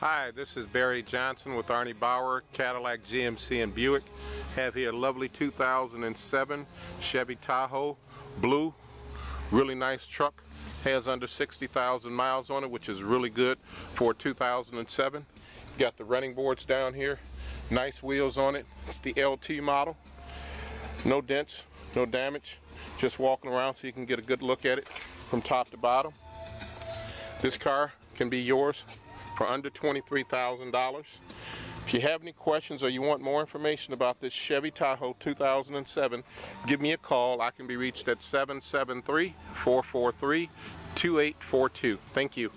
Hi, this is Barry Johnson with Arnie Bauer, Cadillac GMC and Buick. Have here a lovely 2007 Chevy Tahoe, blue, really nice truck. Has under 60,000 miles on it, which is really good for 2007. Got the running boards down here, nice wheels on it. It's the LT model. No dents, no damage. Just walking around so you can get a good look at it from top to bottom. This car can be yours for under $23,000. If you have any questions or you want more information about this Chevy Tahoe 2007, give me a call. I can be reached at 773-443-2842. Thank you.